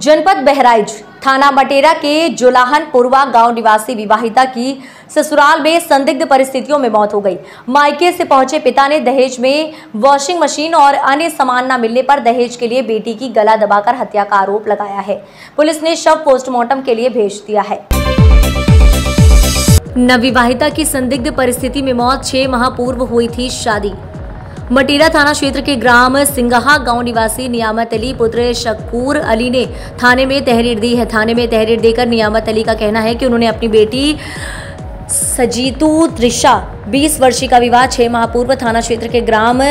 जनपद बहराइच थाना मटेरा के जुलाहन पुरवा गाँव निवासी विवाहिता की ससुराल में संदिग्ध परिस्थितियों में मौत हो गई। मायके से पहुँचे पिता ने दहेज में वॉशिंग मशीन और अन्य सामान न मिलने पर दहेज के लिए बेटी की गला दबाकर हत्या का आरोप लगाया है। पुलिस ने शव पोस्टमार्टम के लिए भेज दिया है। नवविवाहिता की संदिग्ध परिस्थिति में मौत छह माह पूर्व हुई थी शादी। मटीरा थाना क्षेत्र के ग्राम सिंगहा गाँव निवासी नियामत अली पुत्र शकूर अली ने थाने में तहरीर दी है। थाने में तहरीर देकर नियामत अली का कहना है कि उन्होंने अपनी बेटी सजीतू त्रिशा 20 वर्षीय का विवाह छह माह पूर्व थाना क्षेत्र के ग्राम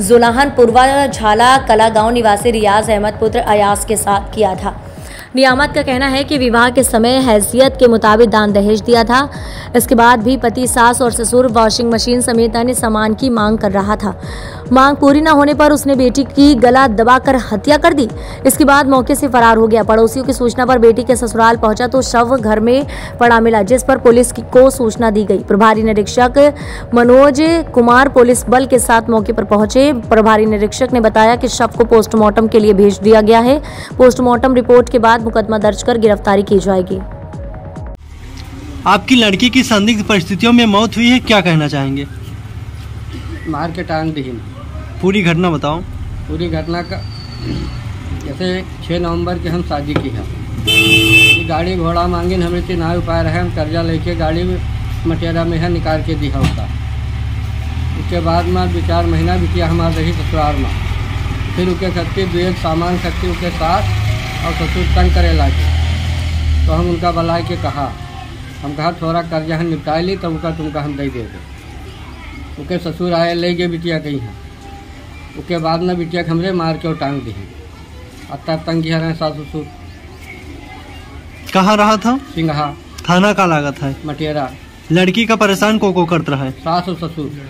जुलाहन पुरवा झाला कला गाँव निवासी रियाज अहमद पुत्र अयास के साथ किया था। नियामत का कहना है कि विवाह के समय हैसियत के मुताबिक दान दहेज दिया था। इसके बाद भी पति, सास और ससुर वॉशिंग मशीन समेत अन्य सामान की मांग कर रहा था। मांग पूरी न होने पर उसने बेटी की गला दबाकर हत्या कर दी। इसके बाद मौके से फरार हो गया। पड़ोसियों की सूचना पर बेटी के ससुराल पहुँचा तो शव घर में पड़ा मिला जिस पर पुलिस की को सूचना दी गई। प्रभारी निरीक्षक मनोज कुमार पुलिस बल के साथ मौके पर पहुँचे। प्रभारी निरीक्षक ने बताया कि शव को पोस्टमार्टम के लिए भेज दिया गया है। पोस्टमार्टम रिपोर्ट के बाद मुकदमा दर्ज कर गिरफ्तारी की जाएगी। आपकी लड़की की संदिग्ध परिस्थितियों में मौत हुई है क्या कहना चाहेंगे? मार के टांग दी। पूरी घटना बताओ। पूरी घटना का जैसे छः नवंबर के हम शादी की है। गाड़ी घोड़ा मांगे, हमें तो ना उपाय रहे, हम कर्जा लेके गाड़ी मटेरा में है, निकाल के दिया उसका उसके बाद में दो चार महीना भी किया हमारे रही ससुराल में। फिर उसके खत्ती दो एक सामान खत्ती उसके साथ और ससुर तंग करे लाके तो हम उनका बुला के कहा। हम कहा, थोड़ा कर्जा हम निपटा ली तब तो उनका तुमका हम दे देंगे। उसके ससुर आए ले गए बिटिया कहीं हैं। उसके बाद में बिटिया के हमरे मार के और टांग दी अतः तक तंग रहे सास ससुर कहाँ रहा था? सिंघा। थाना का लागत है? मटेरा। लड़की का परेशान को को करता है? सास और ससुर।